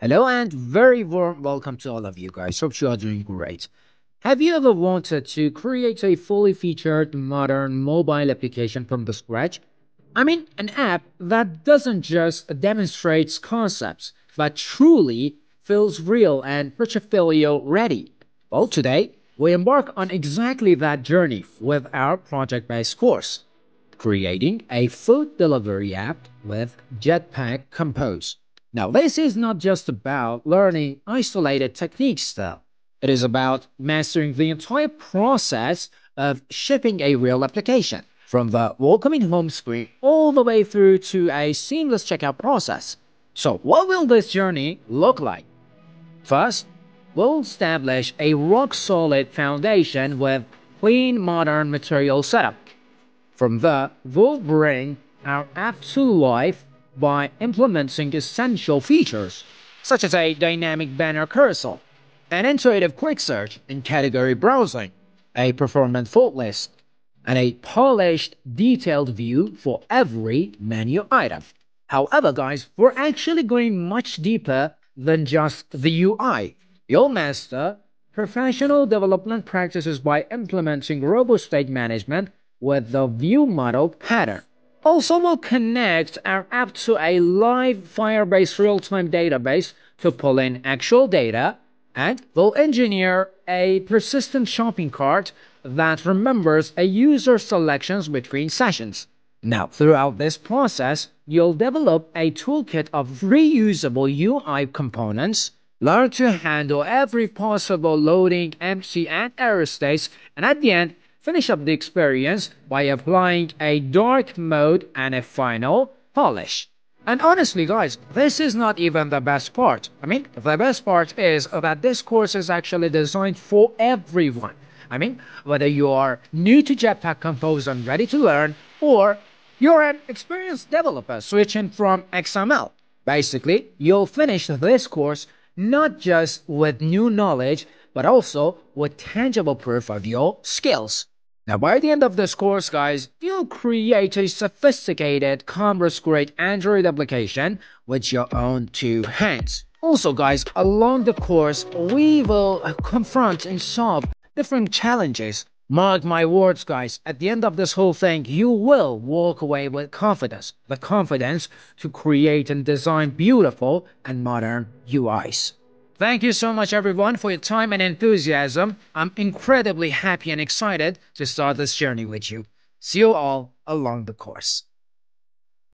Hello and very warm welcome to all of you guys. Hope you are doing great. Have you ever wanted to create a fully featured modern mobile application from the scratch? I mean, an app that doesn't just demonstrates concepts, but truly feels real and portfolio ready. Well, today we embark on exactly that journey with our project-based course, creating a food delivery app with Jetpack Compose. Now, this is not just about learning isolated techniques, though. It is about mastering the entire process of shipping a real application, from the welcoming home screen all the way through to a seamless checkout process. So, what will this journey look like? First, we'll establish a rock-solid foundation with clean modern material setup. From there, we'll bring our app to life by implementing essential features, such as a dynamic banner cursor, an intuitive quick search and category browsing, a performant fault list, and a polished, detailed view for every menu item. However, guys, we're actually going much deeper than just the UI. You'll master professional development practices by implementing robust state management with the view model pattern. Oh, also, we'll connect our app to a live Firebase real-time database to pull in actual data, and we'll engineer a persistent shopping cart that remembers a user's selections between sessions. Now, throughout this process, you'll develop a toolkit of reusable UI components, learn to handle every possible loading, empty, and error states, and at the end, Finish up the experience by applying a dark mode and a final polish. And honestly guys, this is not even the best part. I mean, the best part is that this course is actually designed for everyone. I mean, whether you are new to Jetpack Compose and ready to learn, or you're an experienced developer switching from XML. Basically, you'll finish this course not just with new knowledge, but also with tangible proof of your skills. Now, by the end of this course, guys, you'll create a sophisticated Commerce-grade Android application with your own two hands. Also, guys, along the course, we will uh, confront and solve different challenges. Mark my words, guys, at the end of this whole thing, you will walk away with confidence. The confidence to create and design beautiful and modern UIs. Thank you so much everyone for your time and enthusiasm. I'm incredibly happy and excited to start this journey with you. See you all along the course.